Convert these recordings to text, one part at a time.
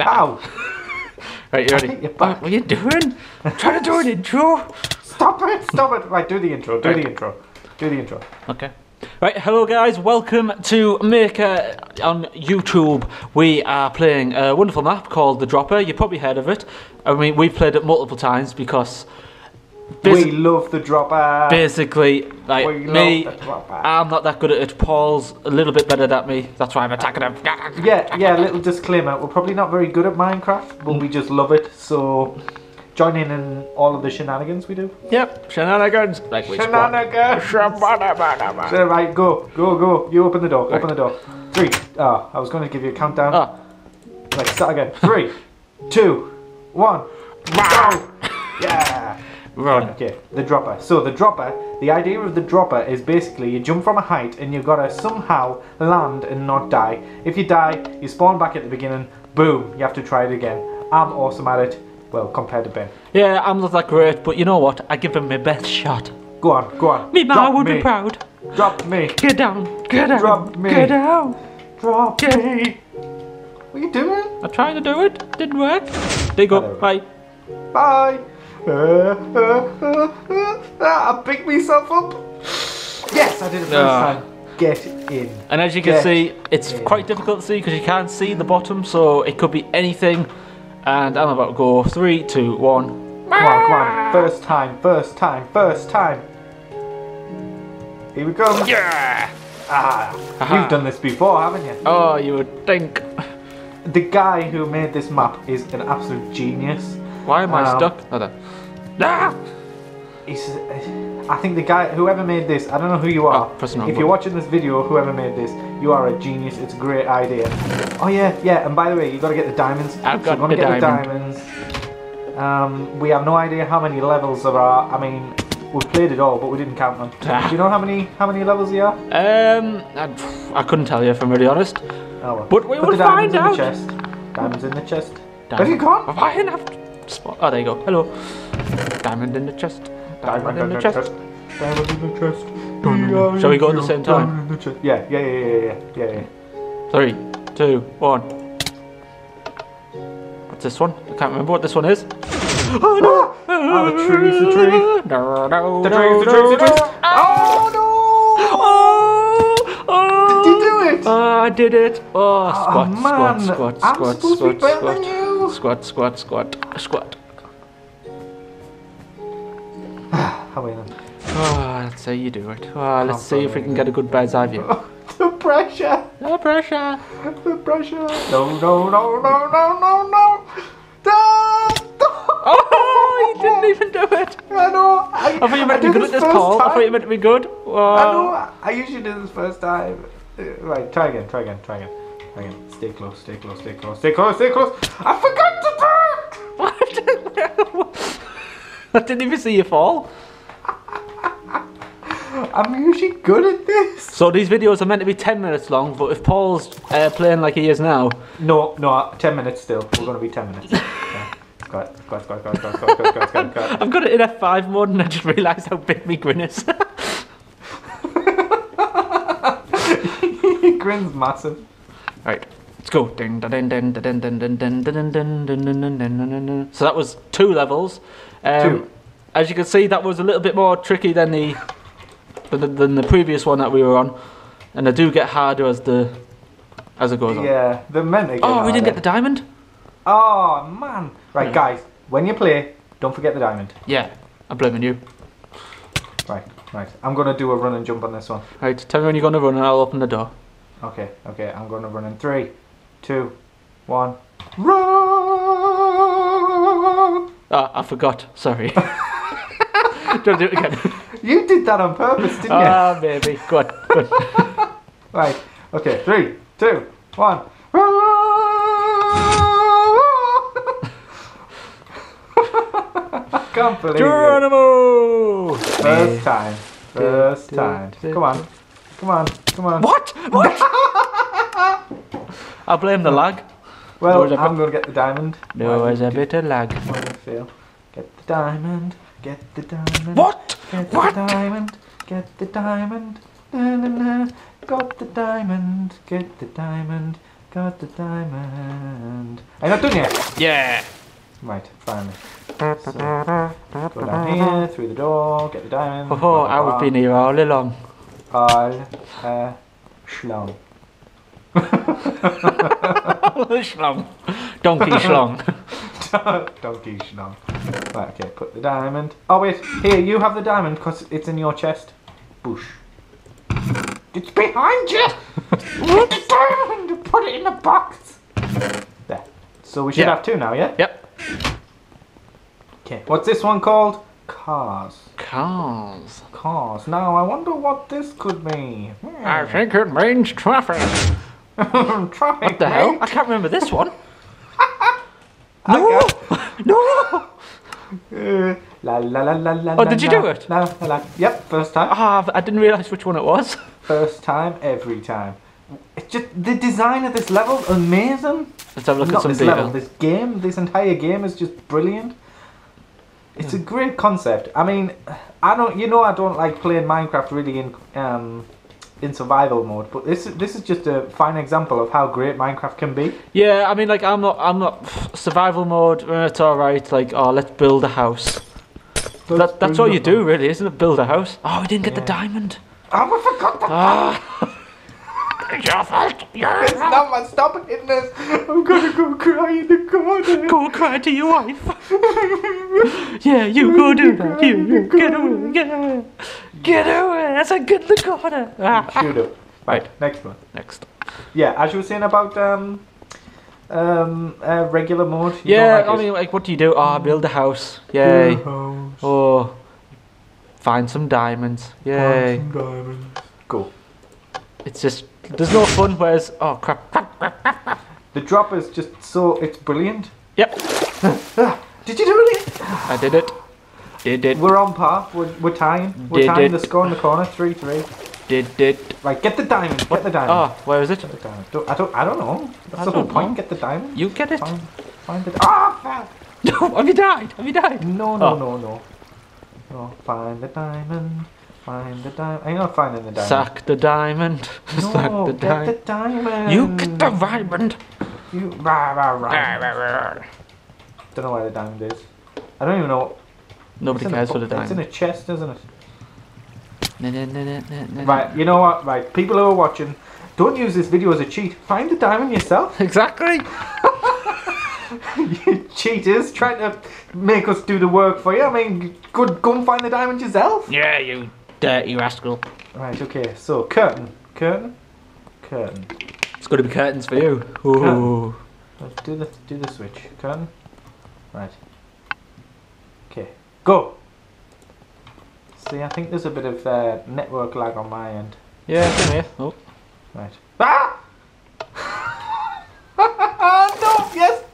Ow! Right, you ready? What, what are you doing? I'm trying to do an intro. Stop it! Stop it! Right, do the intro. Do Right. the intro. Do the intro. Okay. Right, hello guys, welcome to MeyKer on YouTube. We are playing a wonderful map called The Dropper. You've probably heard of it. I mean, we've played it multiple times because we love the dropper. basically, like we me, love the dropper. I'm not that good at it. Paul's a little bit better at me. That's why I'm attacking him. yeah, yeah. Little disclaimer: we're probably not very good at Minecraft, but we just love it. So join in in all of the shenanigans we do. Yep, shenanigans. Like we Shenanigans. Shenanigans. So, right, go, go, go. You open the door. Open the door. Three. Ah, I was going to give you a countdown. Oh, Right, start again. Three, two, one. Go! Yeah. Run. Okay, the dropper. So the dropper, the idea of the dropper is basically you jump from a height and you've got to somehow land and not die. If you die, you spawn back at the beginning. Boom, you have to try it again. I'm awesome at it. Well, compared to Ben. Yeah, I'm not that great, but you know what? I give him my best shot. Go on, go on. Me ma Drop would me. be proud. Drop me. Get down, get down, Drop me. get down. Drop Get- me. What are you doing? I'm trying to do it. Didn't work. There you go. Bye. Bye. Uh, ah, I picked myself up. Yes, I did it first Ah. time. Get in. And as you can Get see, it's in. quite difficult to see because you can't see the bottom, so it could be anything. And I'm about to go three, two, one. Come on, come on. First time, first time, first time. Here we go. Yeah. Ah, Aha. you've done this before, haven't you? Oh, you would think. The guy who made this map is an absolute genius. Why am I Um, stuck? Oh. Ah! I think the guy, whoever made this, I don't know who you are. Oh, pressing wrong if you're watching this video, whoever made this, you are a genius. It's a great idea. Oh yeah, yeah. And by the way, you got to get the diamonds. I've got gonna the get diamond. the diamonds. Um, we have no idea how many levels there are. I mean, we've played it all, but we didn't count them. Ah. Do you know how many how many levels there are? Um, I, I couldn't tell you if I'm really honest. Oh, well. But we Put will the diamonds find in out. the chest. Diamonds in the chest. Have you gone? Have I enough spot? Oh, there you go. Hello. Diamond in the chest. Diamond, in the chest. Diamond in the chest. Shall we go at the same time? Diamond in the chest. Yeah, yeah, yeah, yeah, yeah, yeah, yeah. Three, two, one. What's this one? I can't remember what this one is. Oh no! Oh, the tree's the tree. No, no, The trees, the trees, the trees. Ah! Oh no! Oh! Oh! Did you do it? Oh, I did it! Oh, squat, man. squat, squat, I'm squat, squat, squat. Squat, squat, squat, squat. How are you then? Oh, let's see you do it. Oh, let's see if we can get a good bird's eye view. The pressure! No pressure. The pressure! No, no, no, no, no, no, no! Oh, you didn't even do it. I know! I, I thought you meant to be good at this, Paul. I thought you meant to be good. I know! I usually do this first time. Uh, Right, try again, try again, try again. Stay close, stay close, stay close, stay close, stay close. I forgot to park! What? I didn't even see you fall. I'm usually good at this. So these videos are meant to be 10 minutes long, but if Paul's uh, playing like he is now... No, no, 10 minutes still. We're going to be 10 minutes. I've got it in F5 mode and I just realised how big me grin is. Grin's massive. Right, let's go. So that was two levels. Um, two. As you can see, that was a little bit more tricky than the than the previous one that we were on, and they do get harder as the as it goes on. Yeah, the men. They get oh, we didn't get the diamond. Oh man! Right, yeah. guys, when you play, don't forget the diamond. Yeah, I'm blaming you. Right, right. I'm gonna do a run and jump on this one. Right, tell me when you're gonna run, and I'll open the door. Okay, okay, I'm gonna run in three, two, one. Run! Ah, I forgot. Sorry. Don't do it again. You did that on purpose, didn't you? Ah, baby. Go on. Go on. Right, okay, three, two, one. I can't believe it. Geronimo! First time. First time. Come on. Come on. Come on. What? What? I blame the lag. Well, There was a I'm going to get the diamond. There Why was a you- bit of lag. why did I fail? Get the diamond. Get the diamond. What? Get the diamond. Get the diamond. Na, na, na. Got the diamond. Get the diamond. Got the diamond. I'm not done yet. Yeah. Right, finally. So, go down here, through the door, get the diamond. Oh, I would be here all along. All uh, schlong. schlong. Donkey schlong. Donkey schlong. Right, okay, put the diamond. Oh wait, here, you have the diamond because it's in your chest. Bush. It's behind you! Put the diamond! Put it in the box! There. So we should Yeah. have two now, yeah? Yep. Okay. What's this one called? Cars. Cars. Cars. Now I wonder what this could be. Hmm. I think it means traffic. Traffic. What the hell? I can't remember this one. No! No! Uh, la la la la la. Oh, did you do it? La, la, la. Yep, first time. Ah, I didn't realise which one it was. First time, every time. It's just the design of this level amazing. Let's have a look Not at some this detail. level, this game, this entire game is just brilliant. It's a great concept. I mean, I don't, you know, I don't like playing Minecraft really in um, in survival mode, but this this is just a fine example of how great Minecraft can be. Yeah, I mean, like, I'm not, I'm not, survival mode, uh, it's alright, like, oh, let's build a house. That, that's all you do, really, isn't it? Build a house. Oh, we didn't get the diamond. Oh, I forgot that. Ah. it's your fault. It's not my stop hitting this. I'm gonna go cry in the corner. Go cry to your wife. yeah, you go do that. You, you get away, get away. Get away. That's a good look on it. Ah. Shoot up. Right, next one. Next. Yeah, as you were saying about um, um, uh, regular mode. you Yeah, don't I like mean, like, what do you do? Ah, build a house. it? Yay. House, Oh, find some diamonds. Yay. find some diamonds. Go. It's just, there's no fun, whereas, oh, crap. crap, crap, crap. The drop is just so it's brilliant. Yep, Did you do it? I did it. Did it. We're on par. We're, we're tying. We're Did tying it. the score in the corner. Three three. Did it. Right, get the diamond. Get the diamond. Oh, where is it? Get the diamond. I don't. I don't know. That's I the whole point. know. Get the diamond. You get it. Find, find the. Ah, No, have you died? Have you died? No, no, Oh. no, no. No, find the diamond. Find the diamond. I'm not finding the diamond. Sack the diamond. Sack No, the get diamond. the diamond. You get the diamond. You. Rah, rah, rah. Don't know where the diamond is. I don't even know. Nobody It's in cares a for the bo- It's in a chest, isn't it? Right. You know what? Right. People who are watching, don't use this video as a cheat. Find the diamond yourself. Exactly. you cheaters trying to make us do the work for you. I mean, good. Go and find the diamond yourself. Yeah, you dirty rascal. Right. Okay. So curtain. Curtain. Curtain. It's going to be curtains for you. Ooh. Let's do the do the switch. Curtain. Right. Okay. Go. See, I think there's a bit of uh, network lag on my end. Yeah, come here. Oh. Right. Ah! no. Yes.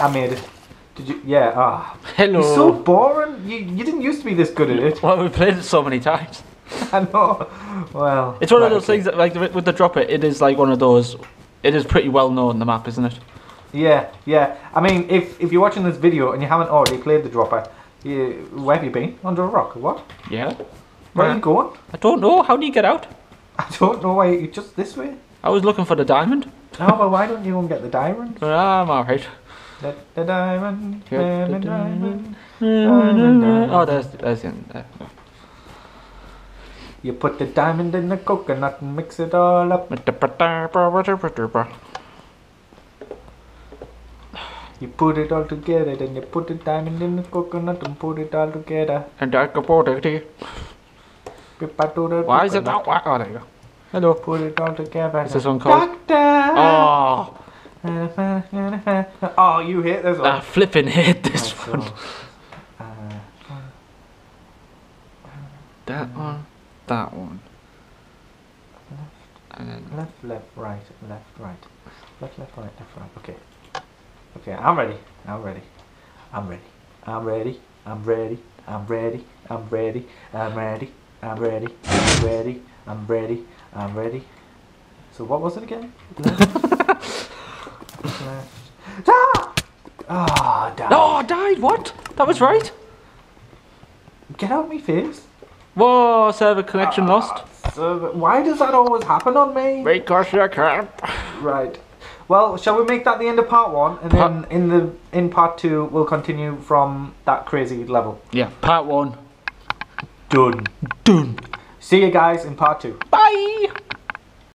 I made it. Did you? Yeah. Ah. Hello. You're so boring. You you didn't used to be this good at it. well, we've played it so many times. I know. Well. It's one of those okay. things that, like, with the dropper, it is like one of those. It is pretty well known the map, isn't it? Yeah, yeah. I mean, if if you're watching this video and you haven't already played the dropper, you, where have you been? Under a rock? What? Yeah. Where are you going? I don't know. How do you get out? I don't know why. You just this way? I was looking for the diamond. Oh, but why don't you go and get the ah, diamond? But I'm alright. Get the diamond. The the diamond. Oh, there's, there's the end there. You put the diamond in the coconut and mix it all up. You put it all together, then you put the diamond in the coconut and put it all together. And I can put it here. Why is it not? Oh, there you go. Hello. Put it all together. Is this one called? Doctor! Oh, Oh, you hit this one. I flipping hit this so, one. uh, That one, that one. And then left, left, right, left, right. Left, left, right, left, right. Okay. Okay, I'm ready. I'm ready. I'm ready. I'm ready. I'm ready. I'm ready. I'm ready. I'm ready. I'm ready. I'm ready. I'm ready. I'm ready. So what was it again? Left. left. Ah! Ah, damn. Oh, I died. What? That was right. Get out of my face. Whoa, server connection lost. So, why does that always happen on me? Because you can't. Right. Well, shall we make that the end of part one, and Part- then in the in part two we'll continue from that crazy level. Yeah, part one. Done. Done. See you guys in part two. Bye.